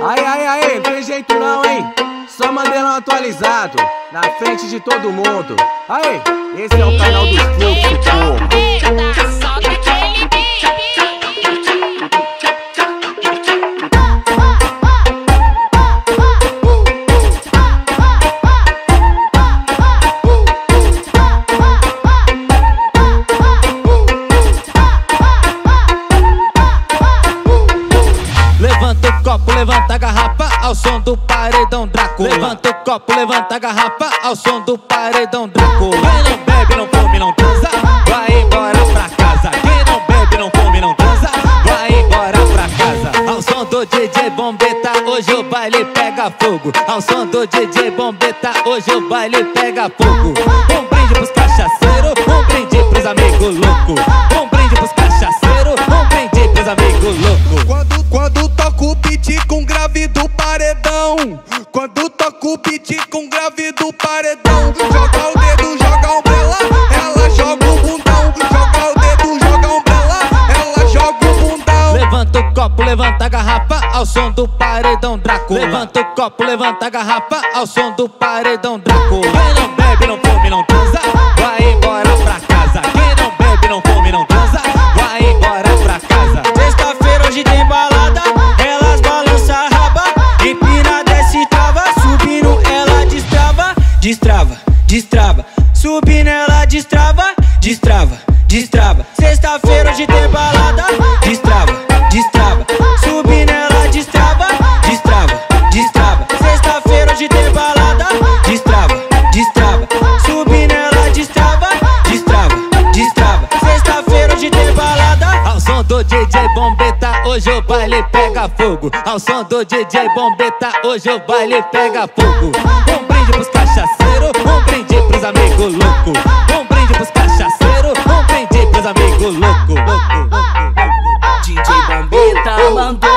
Aí, aí, não tem jeito não, hein? Só mandelão atualizado, na frente de todo mundo. Aí, esse é o canal dos fluxos, porra. Copo, levanta a garrafa ao som do paredão Draco. Levanta o copo, levanta a garrafa ao som do paredão Draco. Quem não bebe, não come, não transa, vai embora pra casa. Quem não bebe, não come, não transa, vai embora pra casa. Ao som do DJ Bombeta, hoje o baile pega fogo. Ao som do DJ Bombeta, hoje o baile pega fogo. Um brinde pros cachaceiros, um brinde pros amigos loucos. Um brinde pros cachaceiros, um brinde pros amigos loucos. Grave do paredão. Joga o dedo, joga a umbrella, ela joga o bundão. Joga o dedo, joga a umbrella, ela joga o bundão. Levanta o copo, levanta a garrafa ao som do paredão Draco. Levanta o copo, levanta a garrafa ao som do paredão Draco. Quem não bebe, não come, não transa, destrava, destrava, destrava, subindo ela destrava, destrava, destrava. Sexta-feira hoje tem balada, destrava, destrava, subindo ela destrava, destrava, destrava. Sexta-feira hoje tem balada, destrava, destrava, subindo ela destrava, destrava, destrava. Sexta-feira hoje tem balada. Ao som do DJ Bombeta, hoje o baile pega fogo. Ao som do DJ Bombeta, hoje o baile pega fogo. Um brinde pros amigos louco. Um brinde pros cachaceiros Um brinde pros amigos louco. DJ Bombita mandou